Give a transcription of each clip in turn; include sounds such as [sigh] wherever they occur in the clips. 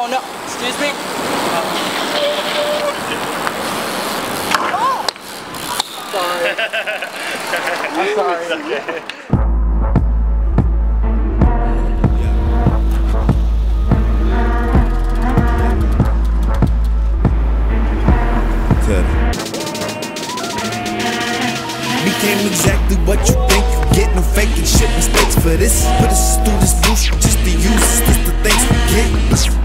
Oh no, excuse me. Oh. Sorry. I'm [laughs] sorry. Became exactly what you think you get. No faking shit mistakes for this. Put us through this bullshit just to use us. This the things we get.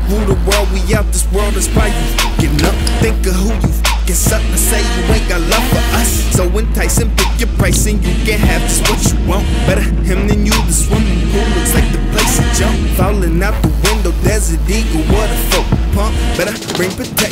Rule the world, we out this world. That's why you fucking up. Think of who you fucking suck to say you ain't got love for us. So enticing, pick your price and you can have just what you want. Better him than you. The swimming pool looks like the place to jump. Falling out the window, desert eagle, what a folk pump. Better bring protection.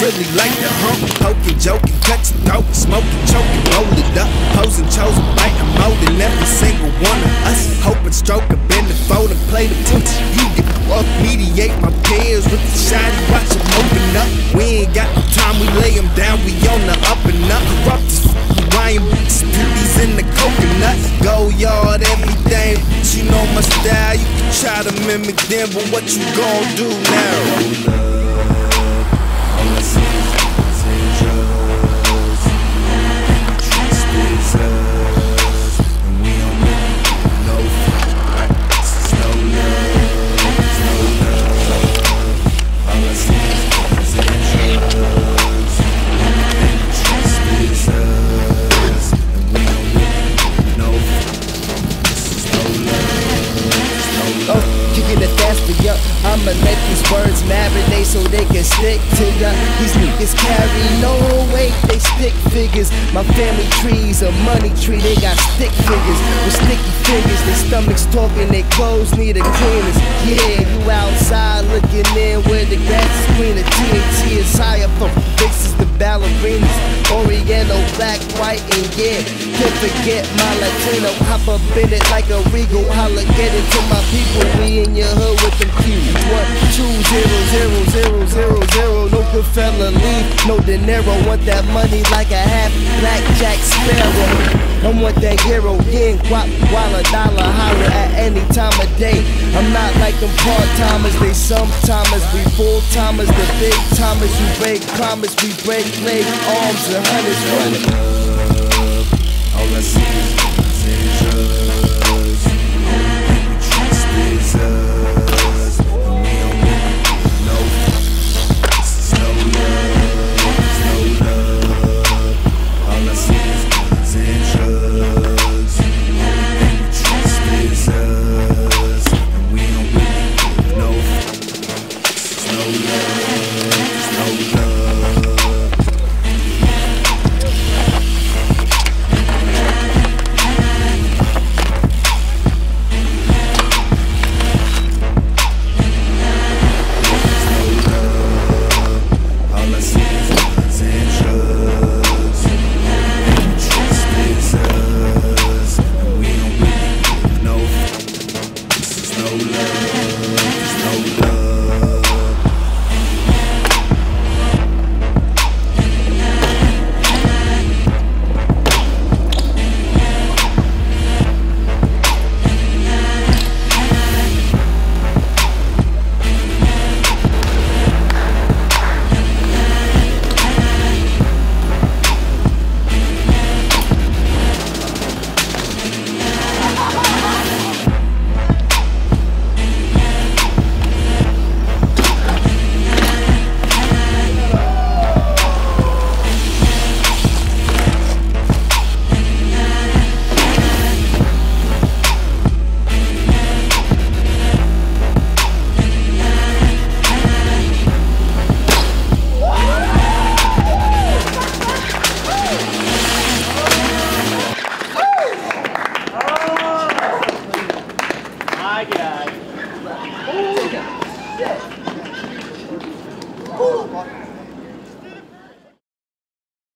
Really like the hump. Poking, joking, catching, talking, smoking, choking, roll it up. Posing, chosen, biting, molding every single one of us. Hoping, stroking, bending, folding, play the two. You get up, mediate my peers with the shiny, watch them open up. We ain't got no time, we lay them down, we on the up and up. Corrupt as boots, beauties in the coconut. Go yard, everything. You know my style, you can try to mimic them, but what you gon' do now? Kicking it fast for ya. I'ma let these words marinate so they can stick to ya. These niggas carry no figures. My family trees a money tree, they got stick figures with sticky fingers. Their stomachs talking, their clothes need a cleaners. Yeah, you outside looking in where the grass is greener. TNT is higher from fixes the ballerinas. Oriental, black, white, and yeah. Can't forget my Latino. Hop up in it like a regal. Holla, get it to my people. We in your hood with them cues. One, two, zero, fella leave. No dinero. Want that money like a half black Jack Sparrow. I want that hero, yen, guap, walla, dollar, holler at any time of day. I'm not like them part timers, they sometimers, we full timers, the big timers. You break promise, we break legs, arms, and hundreds running. All I see is I get out.